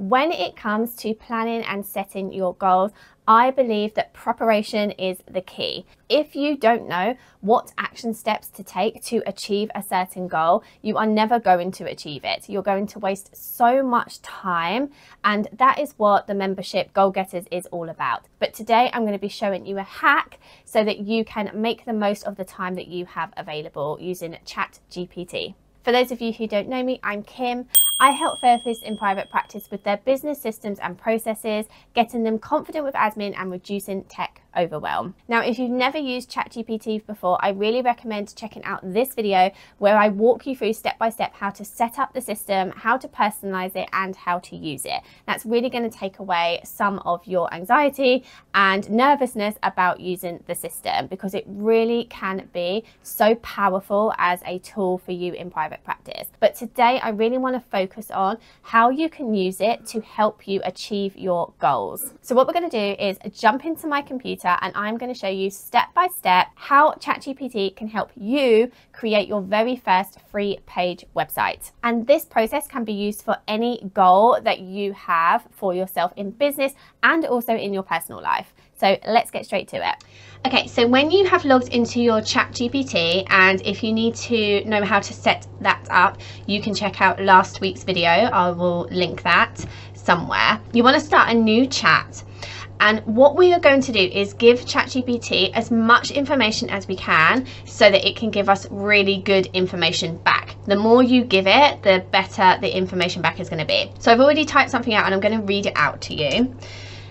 When it comes to planning and setting your goals, I believe that preparation is the key. If you don't know what action steps to take to achieve a certain goal, you are never going to achieve it. You're going to waste so much time, and that is what the membership Goal Getters is all about. But today I'm going to be showing you a hack so that you can make the most of the time that you have available using ChatGPT. For those of you who don't know me, I'm Kim. I help therapists in private practice with their business systems and processes, getting them confident with admin and reducing tech overwhelm. Now, if you've never used ChatGPT before, I really recommend checking out this video where I walk you through step by step how to set up the system, how to personalize it, and how to use it. That's really going to take away some of your anxiety and nervousness about using the system because it really can be so powerful as a tool for you in private practice. But today, I really want to focus focus on how you can use it to help you achieve your goals. So what we're going to do is jump into my computer and I'm going to show you step by step how ChatGPT can help you create your very first free page website. And this process can be used for any goal that you have for yourself in business and also in your personal life. So let's get straight to it. Okay, so when you have logged into your chat GPT and if you need to know how to set that up, you can check out last week's video. I will link that somewhere. You want to start a new chat. And what we are going to do is give ChatGPT as much information as we can so that it can give us really good information back. The more you give it, the better the information back is going to be. So I've already typed something out and I'm going to read it out to you.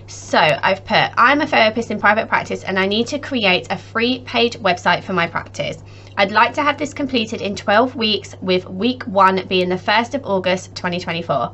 So I've put, I'm a therapist in private practice and I need to create a free page website for my practice. I'd like to have this completed in 12 weeks with week one being the 1st of August 2024.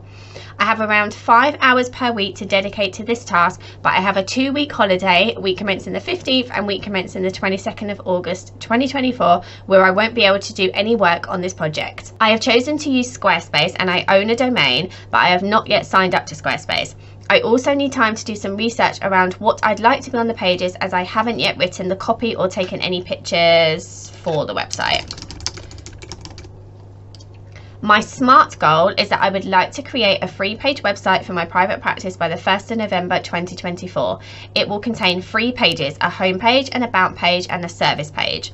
I have around five hours per week to dedicate to this task, but I have a two week holiday, week commencing the 15th and week commencing the 22nd of August 2024, where I won't be able to do any work on this project. I have chosen to use Squarespace and I own a domain, but I have not yet signed up to Squarespace. I also need time to do some research around what I'd like to be on the pages as I haven't yet written the copy or taken any pictures for the website. My SMART goal is that I would like to create a free page website for my private practice by the 1st of November 2024. It will contain three pages, a homepage, an about page and a service page.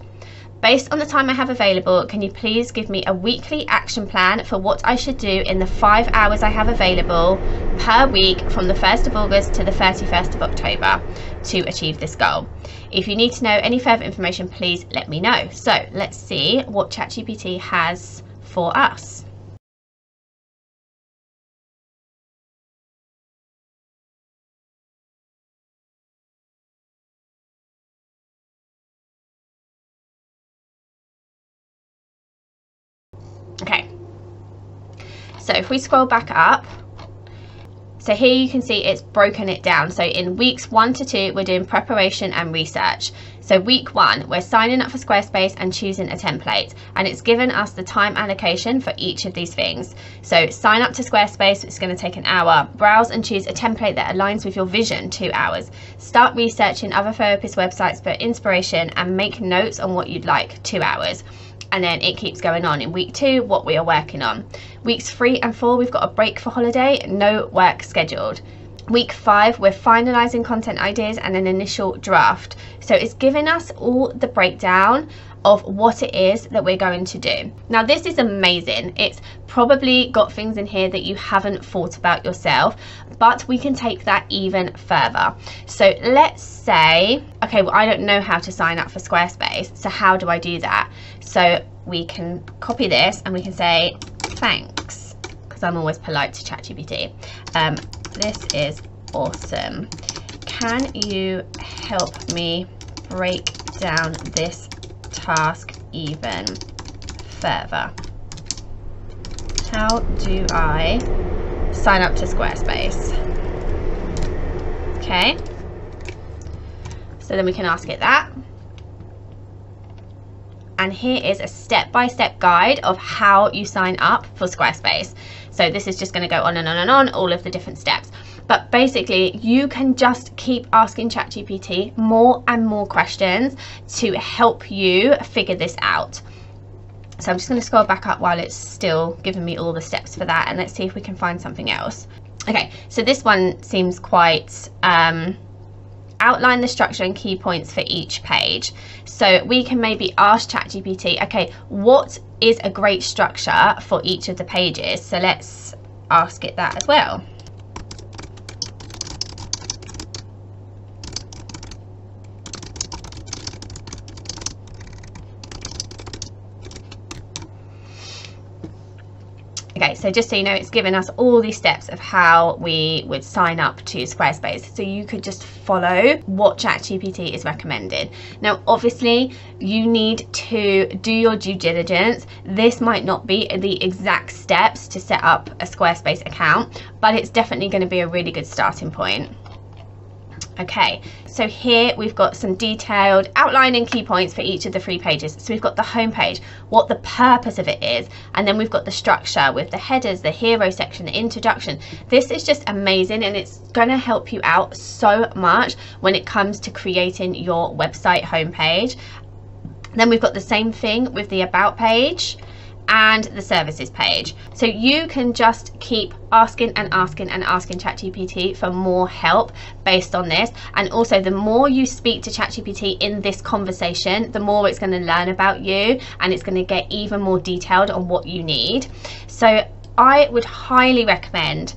Based on the time I have available, can you please give me a weekly action plan for what I should do in the five hours I have available per week from the 1st of August to the 31st of October to achieve this goal? If you need to know any further information, please let me know. So let's see what ChatGPT has for us. So if we scroll back up, so here you can see it's broken it down. So in weeks one to two, we're doing preparation and research. So week one, we're signing up for Squarespace and choosing a template. And it's given us the time allocation for each of these things. So sign up to Squarespace, it's gonna take an hour. Browse and choose a template that aligns with your vision, two hours. Start researching other therapist websites for inspiration and make notes on what you'd like, two hours and then it keeps going on. In week two, what we are working on. Weeks three and four, we've got a break for holiday, no work scheduled. Week five, we're finalizing content ideas and an initial draft. So it's giving us all the breakdown of what it is that we're going to do. Now this is amazing. It's probably got things in here that you haven't thought about yourself, but we can take that even further. So let's say, okay, well I don't know how to sign up for Squarespace, so how do I do that? So we can copy this and we can say, thanks, because I'm always polite to ChatGPT. Um, this is awesome. Can you help me break down this task even further? How do I sign up to Squarespace? Okay. So then we can ask it that and here is a step-by-step -step guide of how you sign up for Squarespace. So this is just going to go on and on and on, all of the different steps. But basically, you can just keep asking ChatGPT more and more questions to help you figure this out. So I'm just going to scroll back up while it's still giving me all the steps for that and let's see if we can find something else. Okay, so this one seems quite um, outline the structure and key points for each page. So we can maybe ask ChatGPT, okay, what is a great structure for each of the pages? So let's ask it that as well. Okay, so just so you know, it's given us all these steps of how we would sign up to Squarespace. So you could just follow what ChatGPT is recommended. Now, obviously, you need to do your due diligence. This might not be the exact steps to set up a Squarespace account, but it's definitely going to be a really good starting point. Okay, so here we've got some detailed outlining key points for each of the three pages. So we've got the home page, what the purpose of it is, and then we've got the structure with the headers, the hero section, the introduction. This is just amazing and it's gonna help you out so much when it comes to creating your website homepage. Then we've got the same thing with the about page and the services page. So you can just keep asking and asking and asking ChatGPT for more help based on this. And also the more you speak to ChatGPT in this conversation, the more it's going to learn about you and it's going to get even more detailed on what you need. So I would highly recommend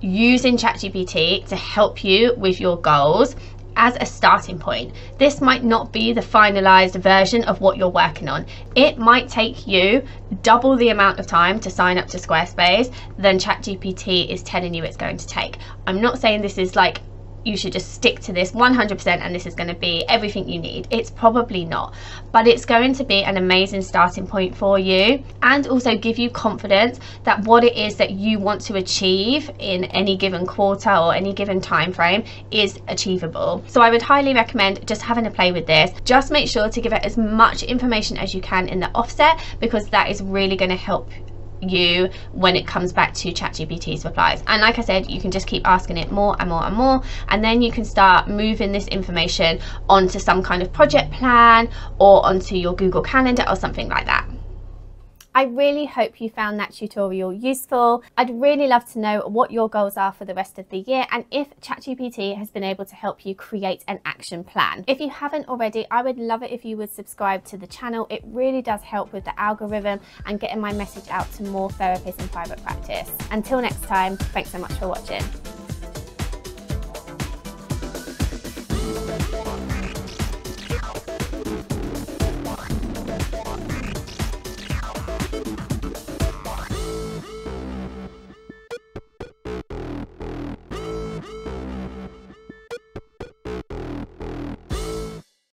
using ChatGPT to help you with your goals as a starting point. This might not be the finalized version of what you're working on. It might take you double the amount of time to sign up to Squarespace than ChatGPT is telling you it's going to take. I'm not saying this is like you should just stick to this 100% and this is going to be everything you need. It's probably not, but it's going to be an amazing starting point for you and also give you confidence that what it is that you want to achieve in any given quarter or any given time frame is achievable. So I would highly recommend just having a play with this. Just make sure to give it as much information as you can in the offset because that is really going to help you when it comes back to ChatGPT's replies. And like I said, you can just keep asking it more and more and more, and then you can start moving this information onto some kind of project plan or onto your Google Calendar or something like that. I really hope you found that tutorial useful. I'd really love to know what your goals are for the rest of the year and if ChatGPT has been able to help you create an action plan. If you haven't already, I would love it if you would subscribe to the channel. It really does help with the algorithm and getting my message out to more therapists in private practice. Until next time, thanks so much for watching.